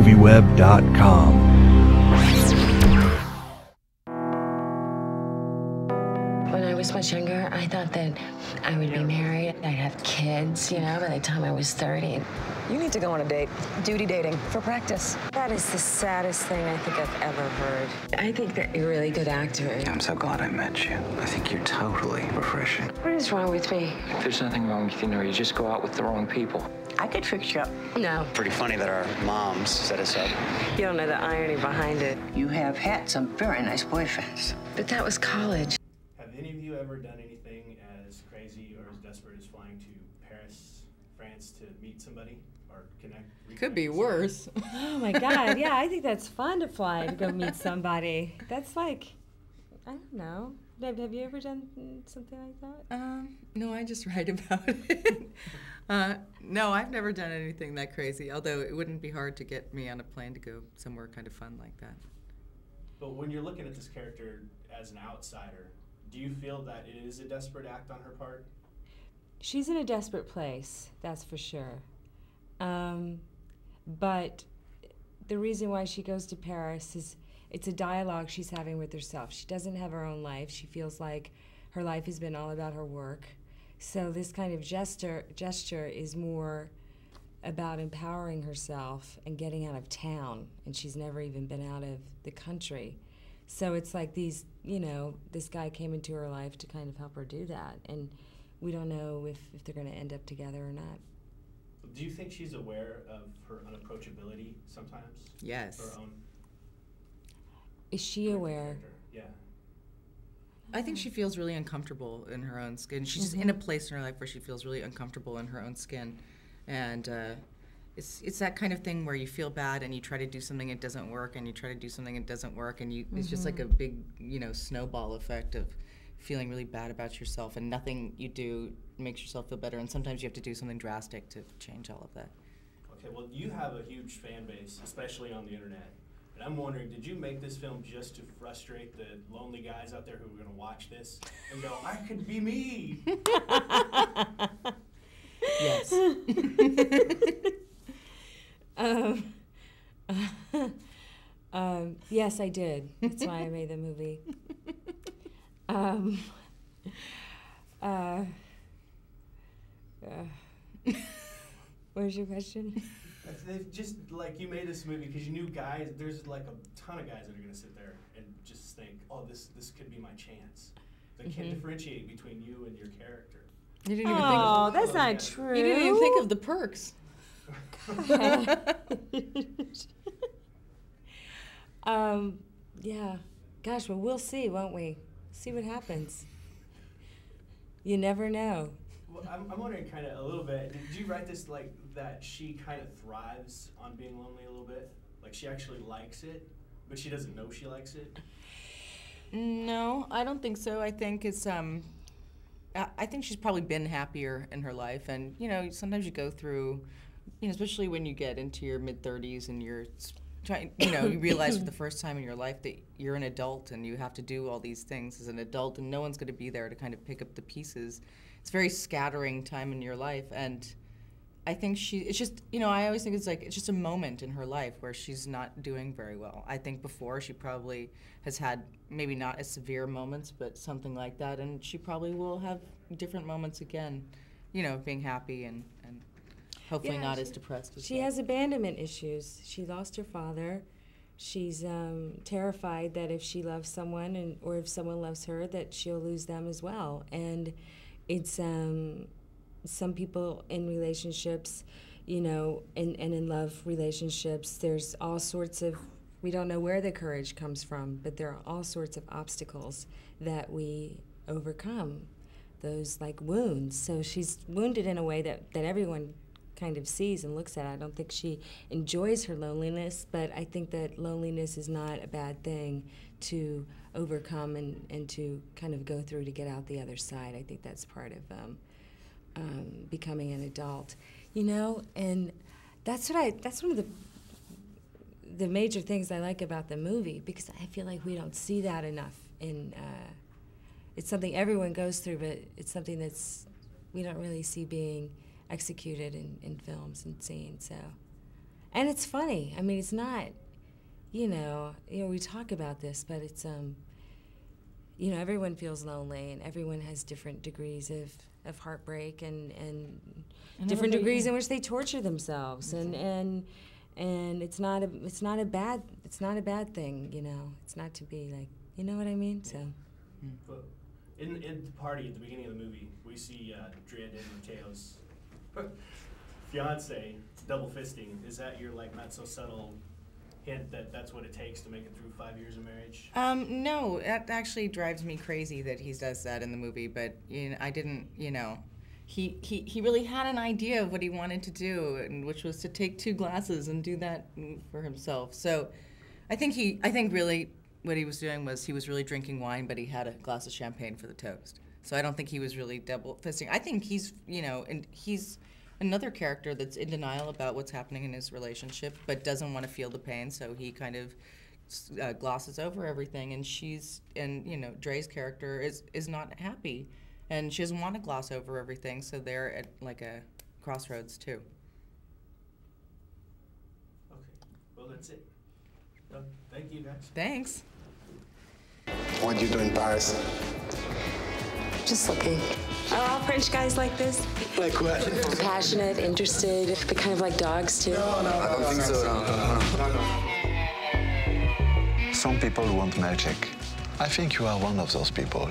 movieweb.com. When I was much younger, I thought that I would be married, I'd have kids, you know, by the time I was 30. You need to go on a date. Duty dating for practice. That is the saddest thing I think I've ever heard. I think that you're a really good actor. I'm so glad I met you. I think you're totally refreshing. What is wrong with me? If there's nothing wrong with you, Nora, you just go out with the wrong people. I could fix you up. No. Pretty funny that our moms set us up. You don't know the irony behind it. You have had some very nice boyfriends. But that was college. Have any of you ever done anything as crazy or as desperate as flying to Paris, France to meet somebody or connect? Could be worse. Oh my god, yeah, I think that's fun to fly to go meet somebody. That's like, I don't know. Have, have you ever done something like that? Um, no, I just write about it. uh, no, I've never done anything that crazy. Although it wouldn't be hard to get me on a plane to go somewhere kind of fun like that. But when you're looking at this character as an outsider, do you feel that it is a desperate act on her part? She's in a desperate place, that's for sure. Um, but the reason why she goes to Paris is it's a dialogue she's having with herself. She doesn't have her own life. She feels like her life has been all about her work. So this kind of gesture gesture is more about empowering herself and getting out of town and she's never even been out of the country. So it's like these, you know, this guy came into her life to kind of help her do that and we don't know if, if they're going to end up together or not. Do you think she's aware of her unapproachability sometimes? Yes. Her own Is she aware? Yeah. I think she feels really uncomfortable in her own skin. She's just in a place in her life where she feels really uncomfortable in her own skin, and uh, it's it's that kind of thing where you feel bad and you try to do something it doesn't work, and you try to do something it doesn't work, and you it's just like a big you know snowball effect of feeling really bad about yourself, and nothing you do makes yourself feel better, and sometimes you have to do something drastic to change all of that. Okay, well, you have a huge fan base, especially on the internet. And I'm wondering, did you make this film just to frustrate the lonely guys out there who are going to watch this and go, I could be me? Yes. Um, um, yes, I did. That's why I made the movie. Um, uh, uh, where's your question? They've just like you made this movie because you knew guys. There's like a ton of guys that are gonna sit there and just think, "Oh, this this could be my chance." They can't Mhm. differentiate between you and your character. You didn't even Oh, think- that's not Yeah. true. You didn't even think of the perks. um, yeah. Gosh, well, we'll see, won't we? See what happens. You never know. Well, I'm, I'm wondering kind of a little bit. Did you write this like that? She kind of thrives on being lonely a little bit. Like she actually likes it, but she doesn't know she likes it. No, I don't think so. I think it's um, I think she's probably been happier in her life, and you know, sometimes you go through, you know, especially when you get into your mid thirties and you're trying, you know, you realize for the first time in your life that you're an adult and you have to do all these things as an adult, and no one's going to be there to kind of pick up the pieces. It's a very scattering time in your life, and I think she, it's just, you know, I always think it's like, it's just a moment in her life where she's not doing very well. I think before she probably has had maybe not as severe moments, but something like that, and she probably will have different moments again, you know, being happy and, and hopefully Yeah, not she- as depressed as She well. has abandonment issues. She lost her father. She's um, terrified that if she loves someone and or if someone loves her, that she'll lose them as well. And it's um, some people in relationships, you know, and, and in love relationships, there's all sorts of we don't know where the courage comes from, but there are all sorts of obstacles that we overcome those like wounds. So she's wounded in a way that, that everyone kind of sees and looks at. I don't think she enjoys her loneliness, but I think that loneliness is not a bad thing to overcome and, and to kind of go through to get out the other side. I think that's part of um, um, becoming an adult, you know. And that's what I. That's one of the the major things I like about the movie because I feel like we don't see that enough in. Uh, it's something everyone goes through, but it's something that's we don't really see being executed in, in films and scenes. So, and it's funny. I mean, it's not, you know, you know, we talk about this, but it's um, you know, everyone feels lonely, and everyone has different degrees of of heartbreak and and, And different degrees in which they torture themselves, and and and it's not a it's not a bad it's not a bad thing, you know. It's not to be like, you know what I mean? So. But in, in the party at the beginning of the movie, we see uh, Drea de Matteo's fiance double fisting. Is that your like not so subtle hint that that's what it takes to make it through five years of marriage? Um, no, that actually drives me crazy that he does that in the movie. But you know, I didn't, you know, he, he he really had an idea of what he wanted to do, and which was to take two glasses and do that for himself. So, I think he, I think really what he was doing was he was really drinking wine, but he had a glass of champagne for the toast. So I don't think he was really double fisting. I think he's, you know, and he's another character that's in denial about what's happening in his relationship, but doesn't want to feel the pain. So he kind of uh, glosses over everything, and she's and you know Dre's character is is not happy, and she doesn't want to gloss over everything. So they're at like a crossroads too. Okay, well that's it. Well, thank you guys. Thanks. What do you do in Paris? Just looking. Are all French guys like this? Like what? Passionate, interested, but kind of like dogs too. No, no, I don't think so. Some people want magic. I think you are one of those people.